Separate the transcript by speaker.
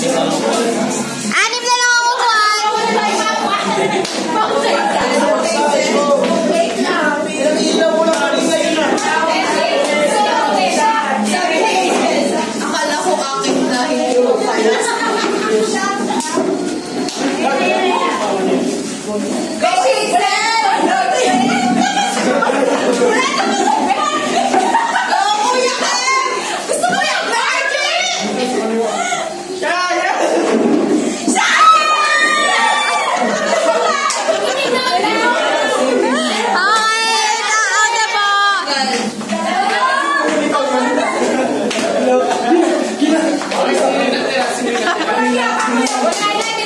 Speaker 1: Anim na lang ako kuhan.
Speaker 2: Akala ko akin na hindi ko Go,
Speaker 3: Ethan! Go,
Speaker 2: Kuya Ken!
Speaker 1: Gusto mo yung?
Speaker 2: Gila.
Speaker 3: Gila.